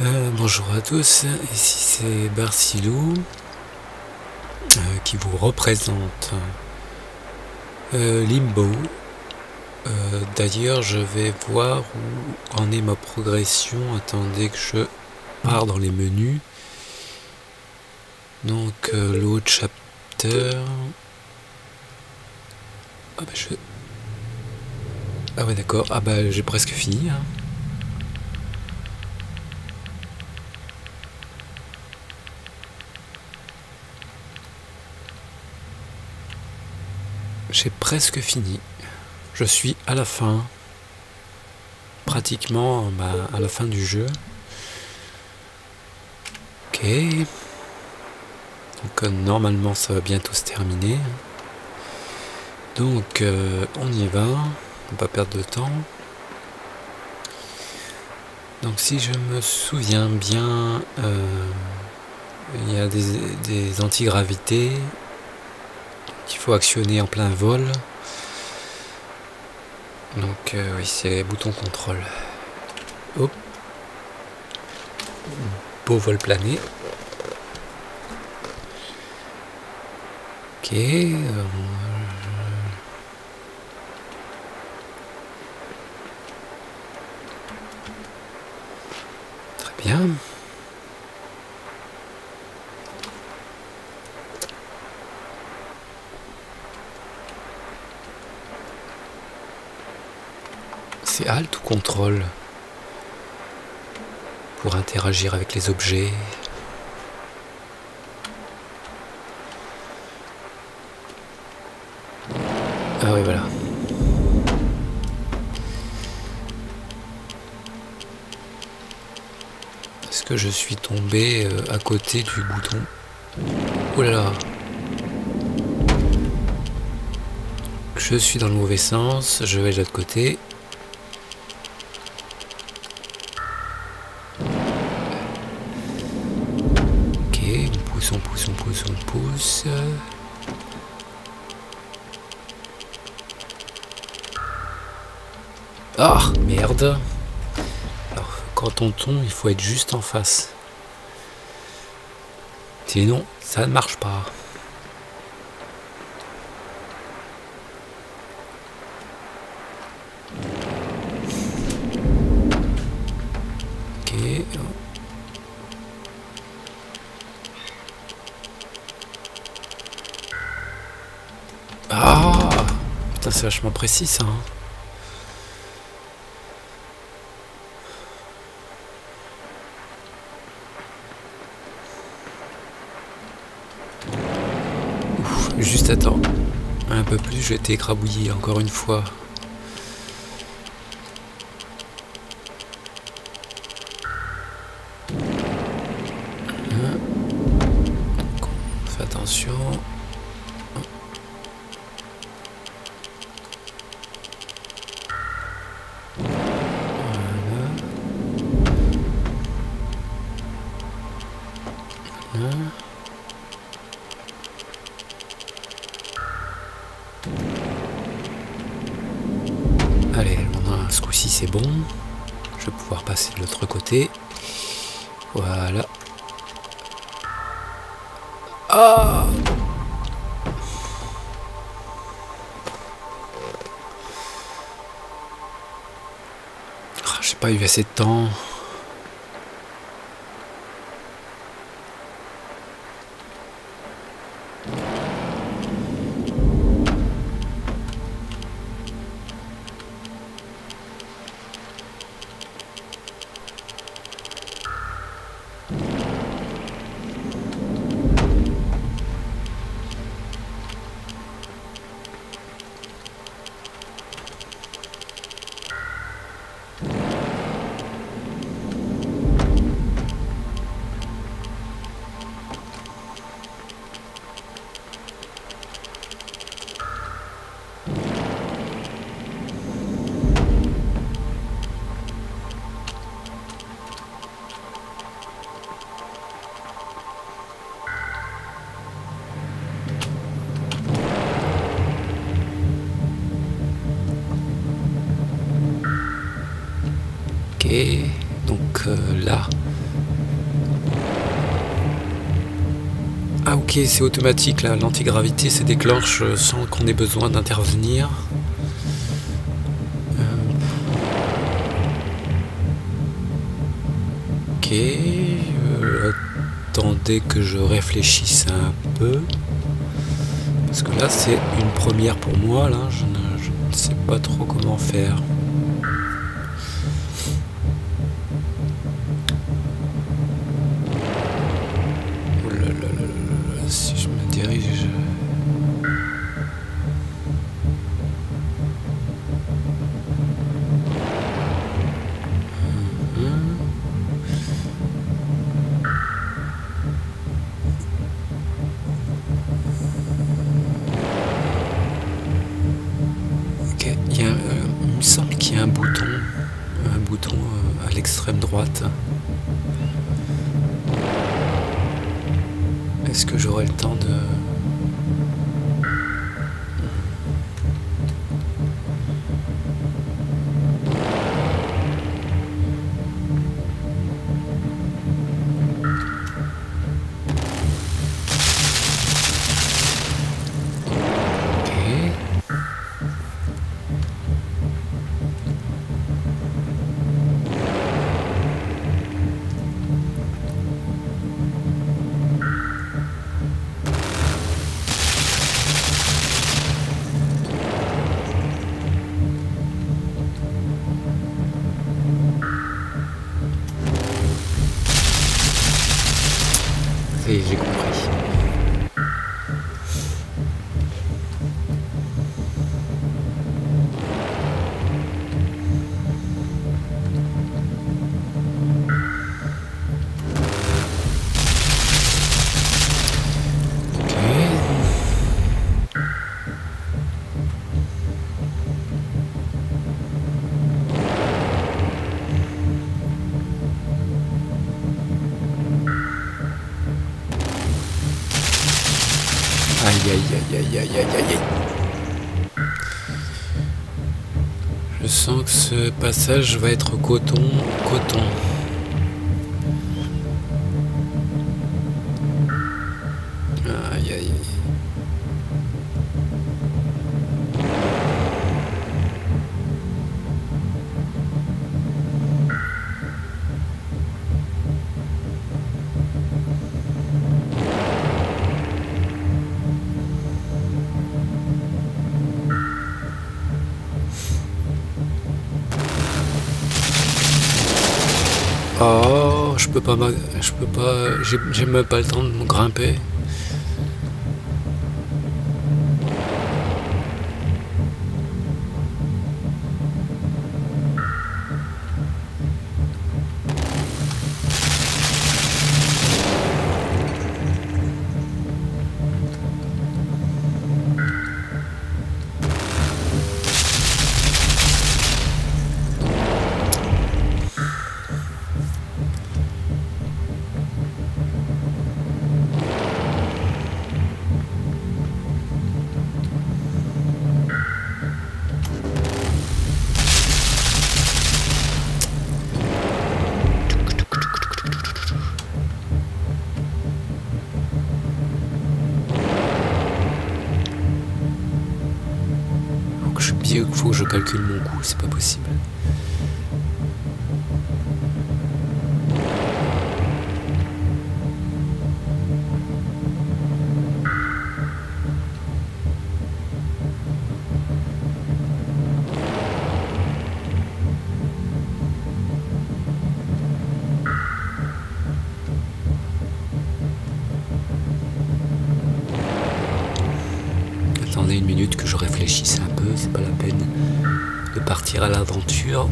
Euh, bonjour à tous, ici c'est Barcilou euh, qui vous représente euh, Limbo. D'ailleurs, je vais voir où en est ma progression. Attendez que je pars dans les menus. Donc, l'autre chapter. Ah bah je. Ah ouais d'accord, ah bah j'ai presque fini. hein. J'ai presque fini. Je suis à la fin. Pratiquement bah, à la fin du jeu. Ok. Donc euh, normalement ça va bientôt se terminer. Donc euh, on y va. On va pas perdre de temps. Donc si je me souviens bien, euh, il y a des, des antigravités qu'il faut actionner en plein vol. Donc euh, oui, c'est bouton contrôle. Hop. Beau vol plané. Ok. euh, Très bien. C'est Alt ou contrôle pour interagir avec les objets? Ah oui, voilà. Est-ce que je suis tombé euh, à côté du bouton? Oh là là Je suis dans le mauvais sens, je vais de l'autre côté. Faut être juste en face. Sinon, ça ne marche pas. Ah Putain, c'est vachement précis ça. hein. Plus, je vais t'écrabouiller encore une fois. Attention. C'est bon. Je vais pouvoir passer de l'autre côté. Voilà. Ah Ah, J'ai pas eu assez de temps. donc euh, là. Ah ok, c'est automatique, là, l'antigravité se déclenche sans qu'on ait besoin d'intervenir. Euh. Ok, euh, attendez que je réfléchisse un peu. Parce que là, c'est une première pour moi, je ne sais pas trop comment faire. Je sens que ce passage va être coton, coton. Je peux pas, j'ai même pas le temps de me grimper. Il faut que je calcule mon coût, c'est pas possible. À l'aventure.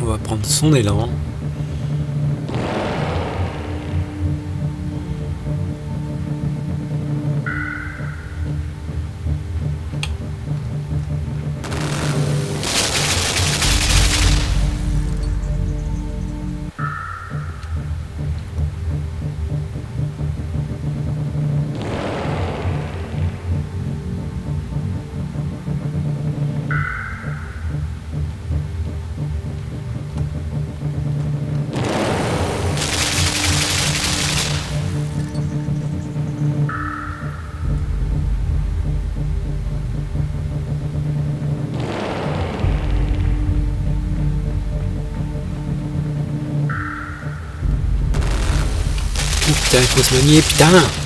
On va prendre son élan. Se manier, putain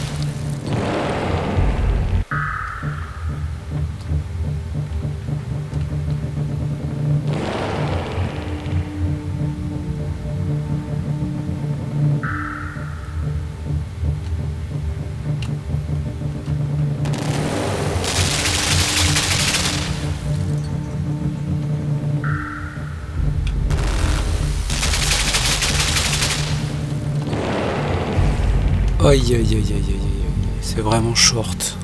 Aïe aïe aïe aïe aïe c'est vraiment short.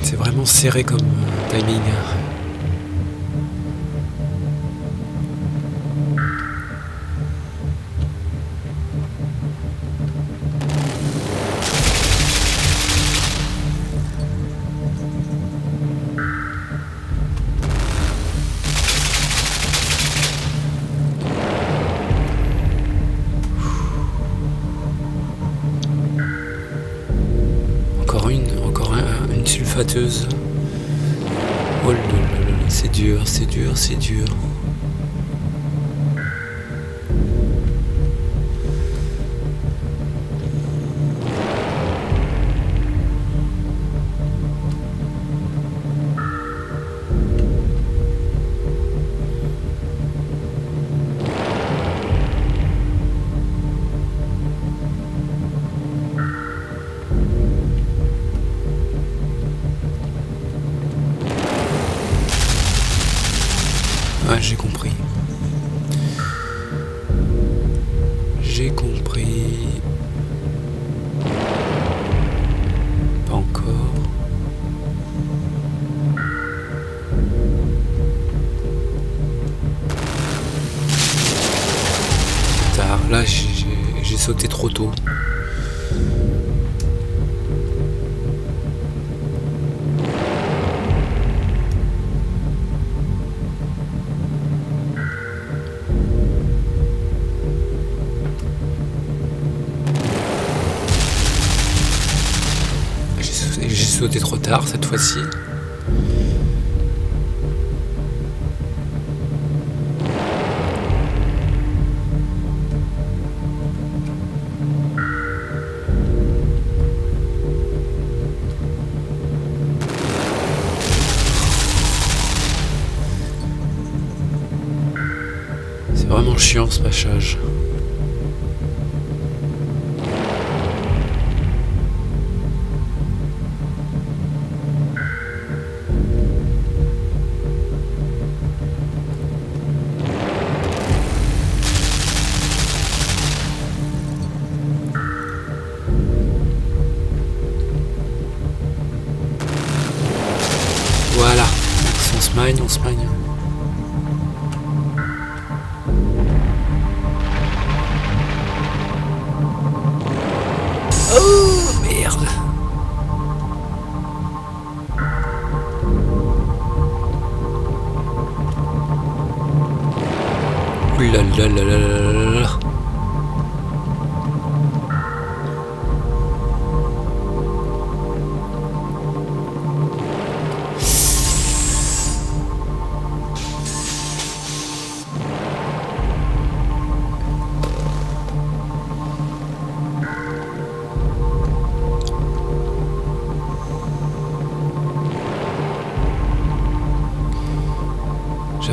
C'est vraiment serré comme euh, timing. Sulfateuse. Oh c'est dur, c'est dur, c'est dur. Sauté trop tôt. J'ai sauté- J'ai sauté trop tard cette fois-ci. Chiant ce passage.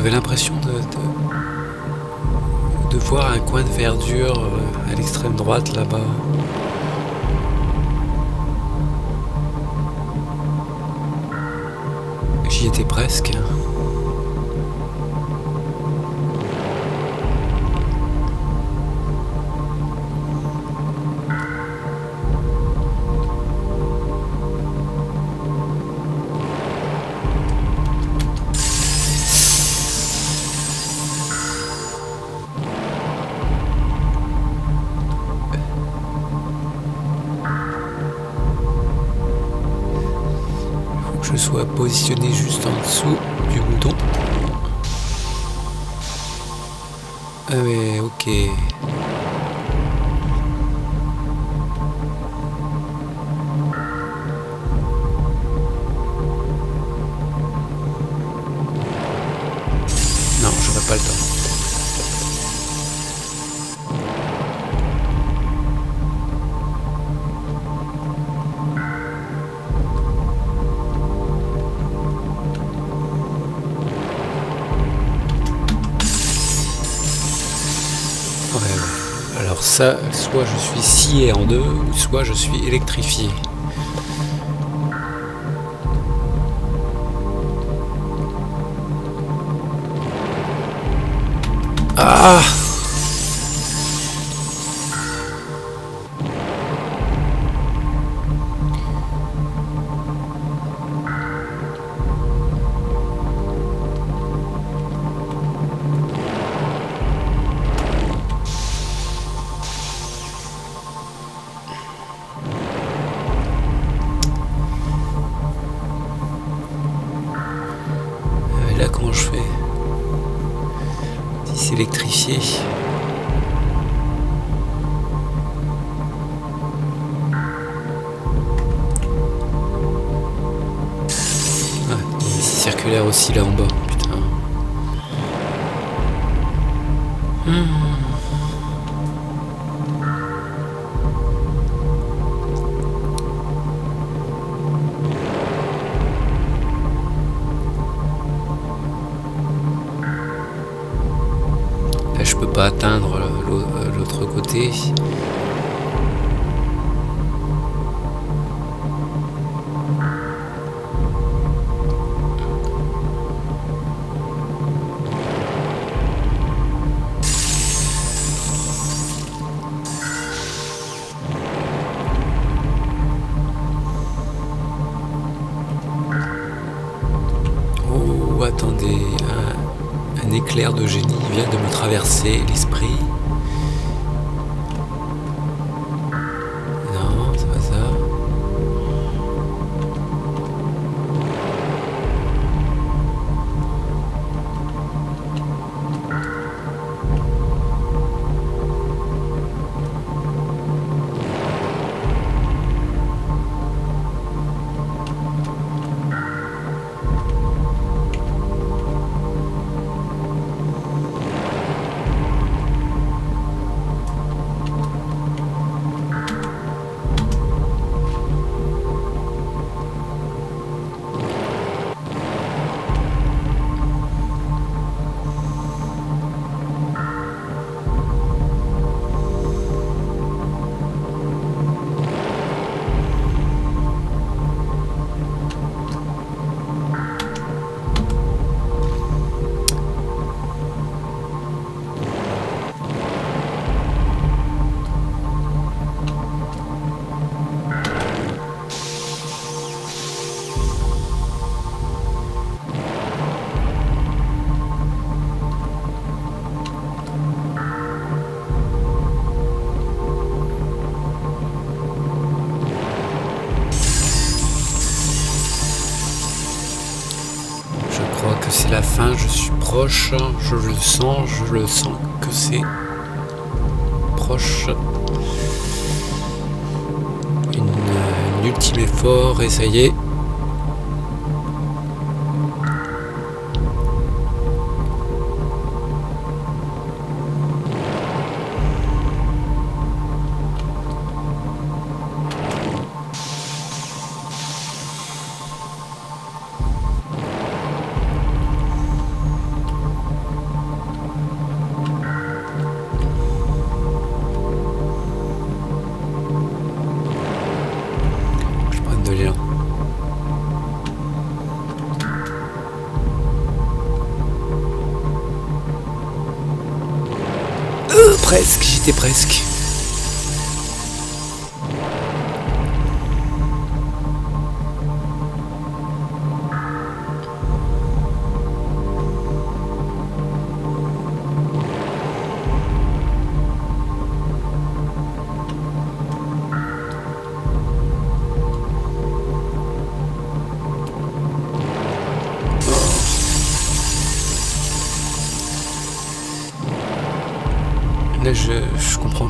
J'avais l'impression de, voir un coin de verdure euh, à l'extrême droite là-bas. J'y étais presque. Je sois positionné juste en dessous du bouton. Ah ouais, ok. Soit je suis scié en deux, soit je suis électrifié. Là en bas, putain. Hmm. pas atteindre l'autre côté. La fin, je suis proche, je le sens, je le sens que c'est proche. Une, ultime effort et ça y est, presque, j'étais presque.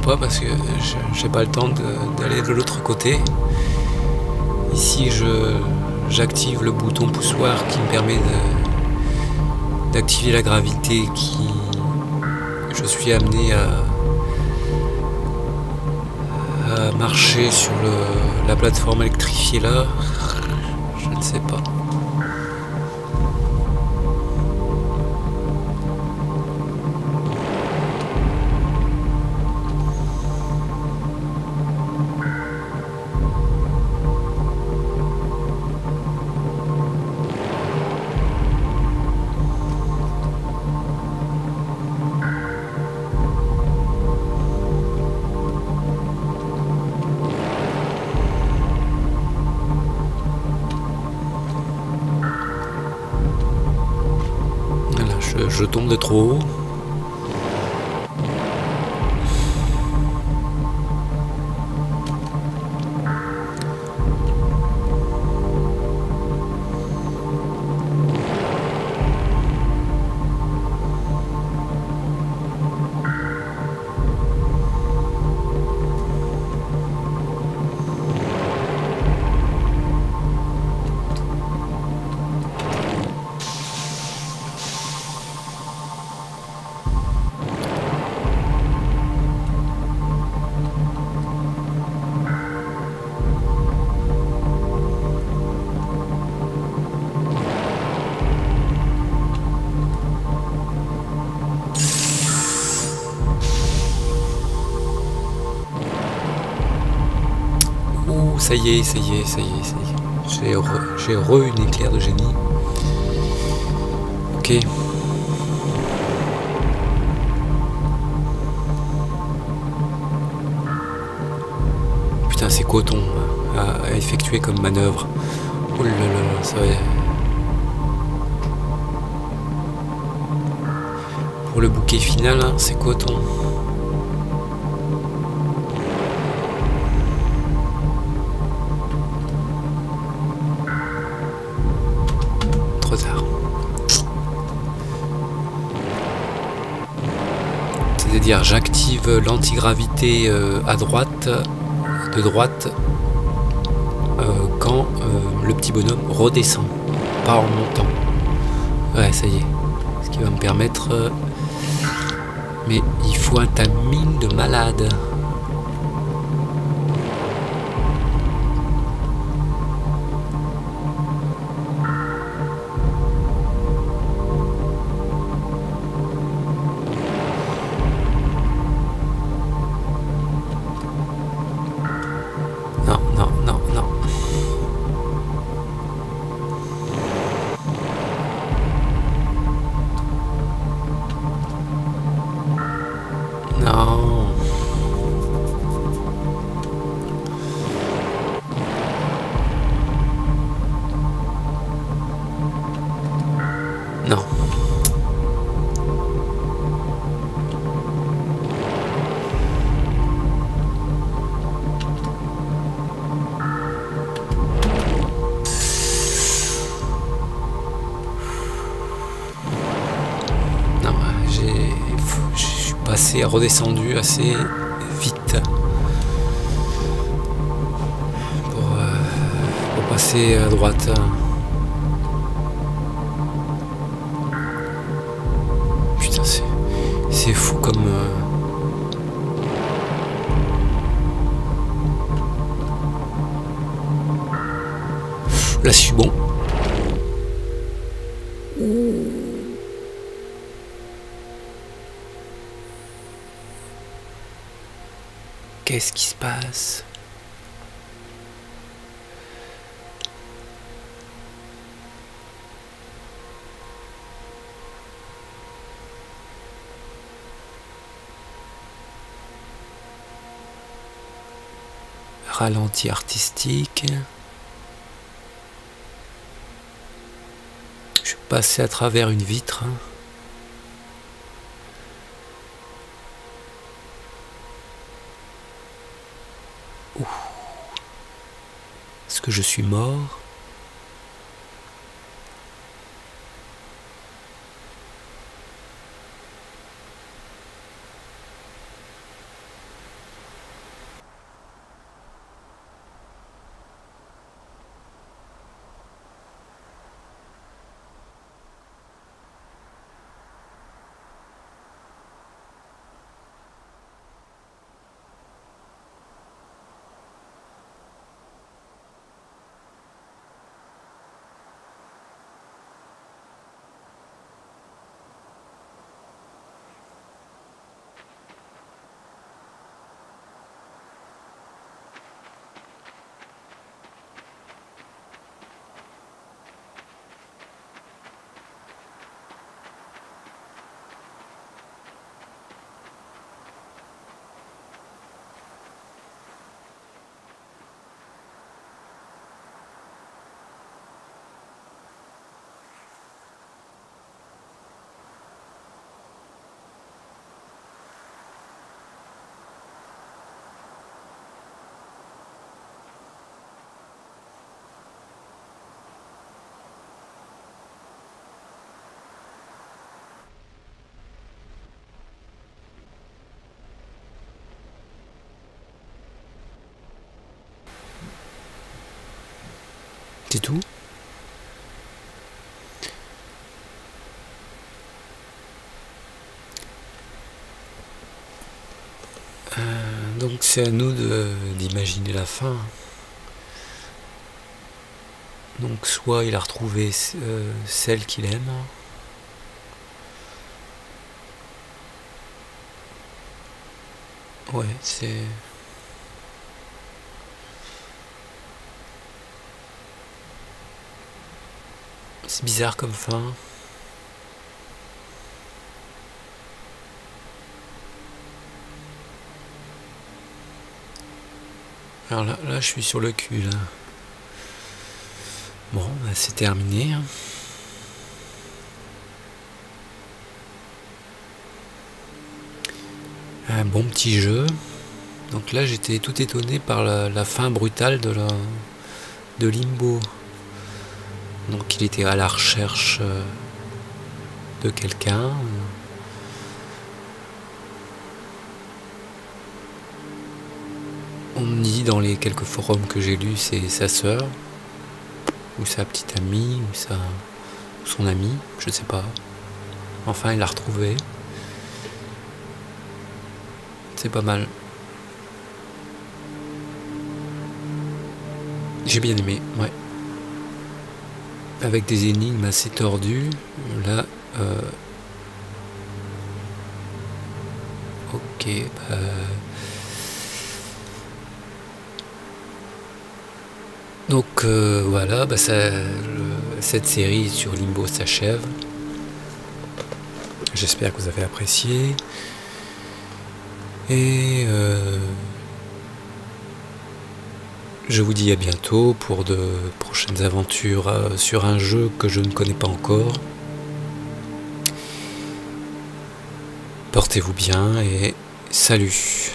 Pas parce que j'ai pas le temps d'aller de, l'autre côté. Ici, j'active le bouton poussoir qui me permet d'activer la gravité qui je suis amené à, marcher sur la plateforme électrifiée là. Je ne sais pas. Je tombe de trop. Ça y est, ça y est, ça y est, ça y est. J'ai re, une éclair de génie. Ok. Putain, c'est coton à, effectuer comme manœuvre? Oh là là, ça va. Pour le bouquet final, hein, c'est coton. C'est-à-dire j'active l'antigravité euh, à droite, de droite, euh, quand euh, le petit bonhomme redescend, pas en montant. Ouais, ça y est. Ce qui va me permettre... mais il faut un timing de malade. Redescendu assez vite pour, euh, passer à droite. Putain, c'est fou comme... Euh, là, je suis bon. Qu'est-ce qui se passe? Ralenti artistique. Je suis passé à travers une vitre. Que je suis mort Euh, donc c'est à nous d'imaginer la fin. Donc soit il a retrouvé euh, celle qu'il aime, c'est... C'est bizarre comme fin. Alors là, là, je suis sur le cul. Bon, bah, c'est terminé. Hein. Un bon petit jeu. Donc là, j'étais tout étonné par la, fin brutale de Limbo. Donc il était à la recherche euh, de quelqu'un. On me dit dans les quelques forums que j'ai lus, c'est sa sœur, ou sa petite amie, ou, sa, son ami, je sais pas. Enfin, il l'a retrouvé. C'est pas mal. J'ai bien aimé, ouais. Avec des énigmes assez tordues. Là, euh... ok, bah... Donc euh, voilà, bah ça, cette série sur Limbo s'achève. J'espère que vous avez apprécié. Et euh, je vous dis à bientôt pour de prochaines aventures euh, sur un jeu que je ne connais pas encore. Portez-vous bien et salut